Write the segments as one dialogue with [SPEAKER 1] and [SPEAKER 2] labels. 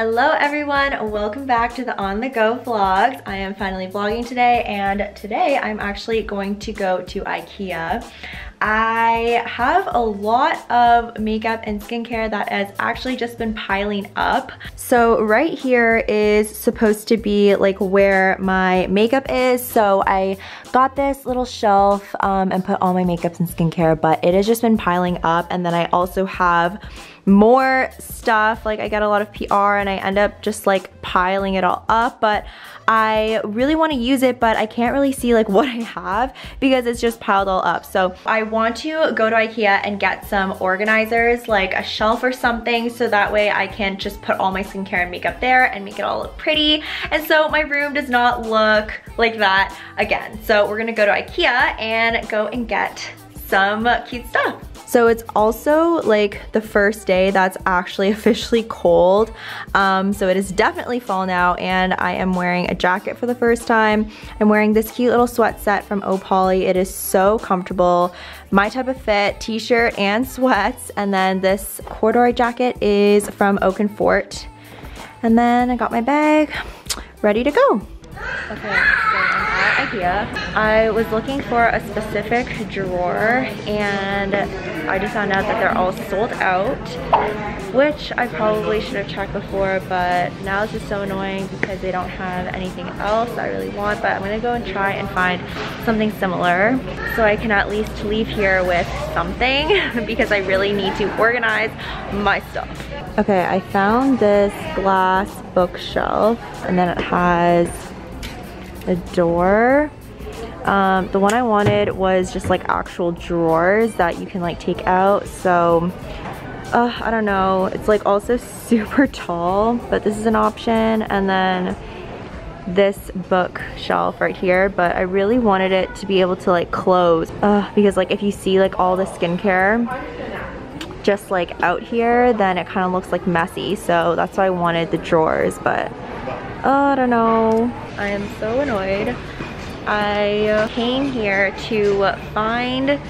[SPEAKER 1] Hello everyone, welcome back to the Ahn The Go vlogs. I am finally vlogging today and today I'm actually going to go to Ikea. I have a lot of makeup and skincare that has actually just been piling up. So right here is supposed to be like where my makeup is. So I got this little shelf um, and put all my makeups and skincare, but it has just been piling up. And then I also have more stuff. Like I get a lot of PR and I end up just like piling it all up. But I really want to use it, but I can't really see like what I have because it's just piled all up. So I want to go to Ikea and get some organizers, like a shelf or something, so that way I can just put all my skincare and makeup there and make it all look pretty. And so my room does not look like that again. So we're gonna go to Ikea and go and get some cute stuff. So it's also like the first day that's actually officially cold. Um, so it is definitely fall now and I am wearing a jacket for the first time. I'm wearing this cute little sweat set from Opoly. It is so comfortable. My type of fit, t-shirt and sweats. And then this corduroy jacket is from Oak and Fort. And then I got my bag ready to go. Okay, Ikea. I was looking for a specific drawer and I just found out that they're all sold out, which I probably should have checked before, but now it's just so annoying because they don't have anything else I really want, but I'm gonna go and try and find something similar so I can at least leave here with something because I really need to organize my stuff. Okay, I found this glass bookshelf and then it has a door. Um, the one I wanted was just like actual drawers that you can like take out. So, uh, I don't know. It's like also super tall, but this is an option. And then this bookshelf right here, but I really wanted it to be able to like close uh, because like if you see like all the skincare just like out here, then it kind of looks like messy. So that's why I wanted the drawers, but I don't know. I am so annoyed. I came here to find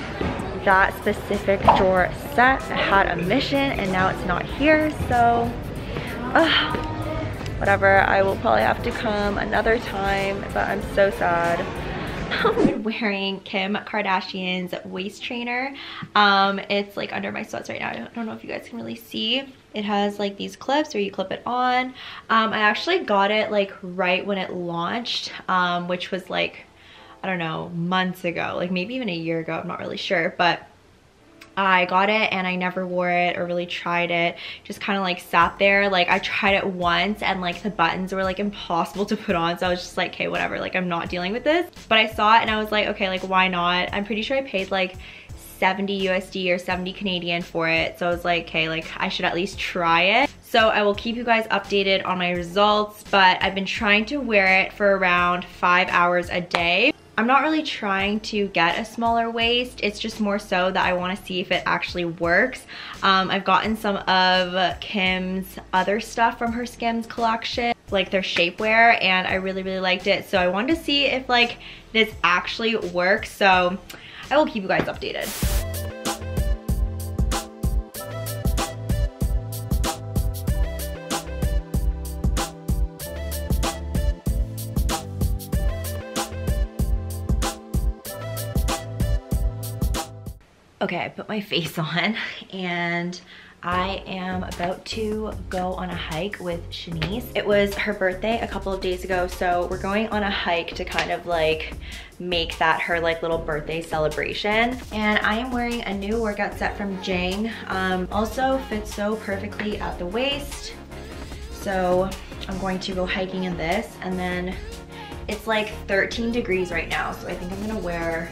[SPEAKER 1] that specific drawer set. I had a mission and now it's not here, so uh, whatever. I will probably have to come another time, but I'm so sad. I'm wearing Kim Kardashian's waist trainer. Um, it's like under my sweats right now. I don't know if you guys can really see. It has like these clips where you clip it on. Um, I actually got it like right when it launched, um, which was like, I don't know, months ago, like maybe even a year ago, I'm not really sure, but I got it and I never wore it or really tried it. Just kind of like sat there. Like I tried it once and like the buttons were like impossible to put on. So I was just like, okay, whatever. Like I'm not dealing with this. But I saw it and I was like, okay, like why not? I'm pretty sure I paid like 70 USD or 70 Canadian for it. So I was like, okay, like I should at least try it. So I will keep you guys updated on my results, but I've been trying to wear it for around five hours a day. I'm not really trying to get a smaller waist. It's just more so that I want to see if it actually works. Um, I've gotten some of Kim's other stuff from her Skims collection, like their shapewear, and I really, really liked it. So I wanted to see if like this actually works. So I will keep you guys updated. Okay, I put my face on and I am about to go on a hike with Shanice. It was her birthday a couple of days ago, so we're going on a hike to kind of like make that her like little birthday celebration. And I am wearing a new workout set from J.ING. Um, also fits so perfectly at the waist. So I'm going to go hiking in this and then it's like 13 degrees right now. So I think I'm gonna wear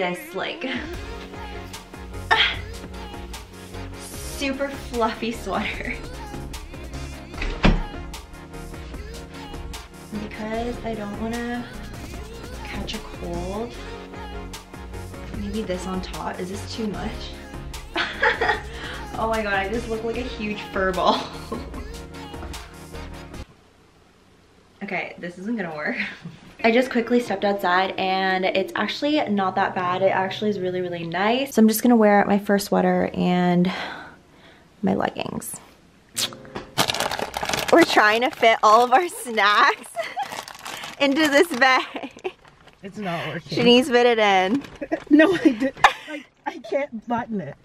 [SPEAKER 1] this like super fluffy sweater. Because I don't want to catch a cold, maybe this on top. Is this too much? oh my god, I just look like a huge fur ball. okay, this isn't gonna work. I just quickly stepped outside and it's actually not that bad. It actually is really, really nice. So I'm just gonna wear my fur sweater and my leggings. We're trying to fit all of our snacks into this bag.
[SPEAKER 2] It's not working.
[SPEAKER 1] Shanice fit it in.
[SPEAKER 2] no, I did. I, I can't button it.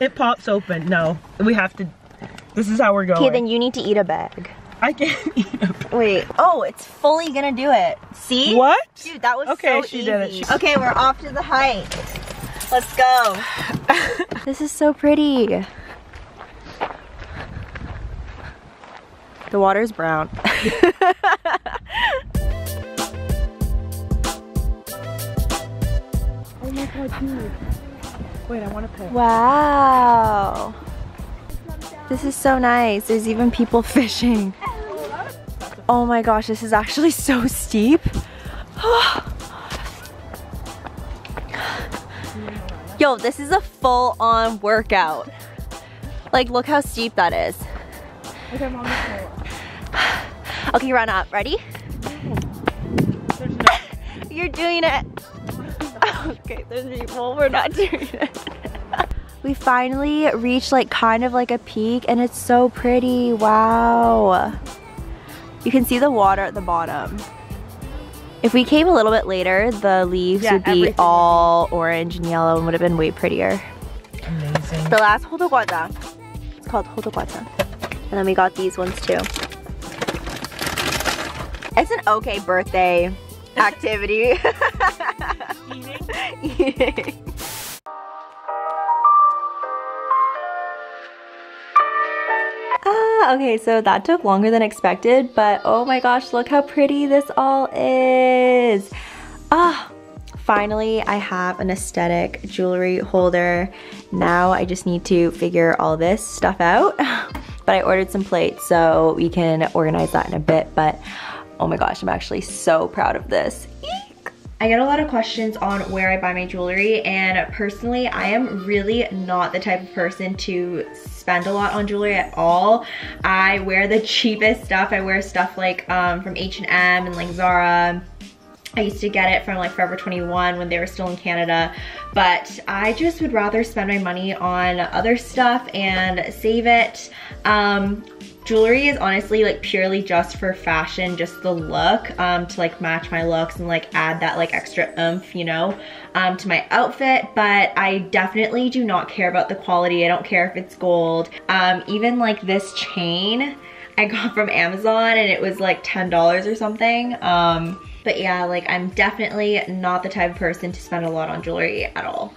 [SPEAKER 2] It pops open. No, we have to. This is how we're going.
[SPEAKER 1] Okay, then you need to eat a bag.
[SPEAKER 2] I can't eat a
[SPEAKER 1] Wait. Oh, it's fully gonna do it. See?
[SPEAKER 2] What?
[SPEAKER 1] Dude, that was
[SPEAKER 2] Okay,
[SPEAKER 1] so
[SPEAKER 2] she
[SPEAKER 1] easy.
[SPEAKER 2] did it. She-
[SPEAKER 1] Okay, we're off to the hike. Let's go. this is so pretty. The water's brown.
[SPEAKER 2] Oh my god, dude. Wait, I want to pay.
[SPEAKER 1] wow. This is so nice. There's even people fishing. Oh my gosh, this is actually so steep. Yo, this is a full on workout. Like, look how steep that is.
[SPEAKER 2] Okay, mom.
[SPEAKER 1] Okay, run up. Ready?
[SPEAKER 2] No.
[SPEAKER 1] You're doing it. okay, there's people. We're not doing it. we finally reached like kind of like a peak and it's so pretty. Wow. You can see the water at the bottom. If we came a little bit later, the leaves
[SPEAKER 2] Yeah,
[SPEAKER 1] would be
[SPEAKER 2] everything
[SPEAKER 1] all orange and yellow and would have been way prettier.
[SPEAKER 2] Amazing.
[SPEAKER 1] The last hodugwaja. It's called hodugwaja. And then we got these ones too. It's an okay birthday activity.
[SPEAKER 2] Eating?
[SPEAKER 1] Eating. Okay, so that took longer than expected, but oh my gosh, look how pretty this all is. Ah, finally I have an aesthetic jewelry holder. Now I just need to figure all this stuff out. But I ordered some plates so we can organize that in a bit, but oh my gosh, I'm actually so proud of this. Eek. I get a lot of questions on where I buy my jewelry and personally I am really not the type of person to spend a lot on jewelry at all. I wear the cheapest stuff. I wear stuff like um, from H&M and like Zara. I used to get it from like Forever 21 when they were still in Canada, but I just would rather spend my money on other stuff and save it. Um, jewelry is honestly like purely just for fashion, just the look, um, to like match my looks and like add that like extra oomph, you know, um, to my outfit. But I definitely do not care about the quality. I don't care if it's gold. Um, even like this chain I got from Amazon and it was like $10 or something. Um, but yeah, like I'm definitely not the type of person to spend a lot on jewelry at all.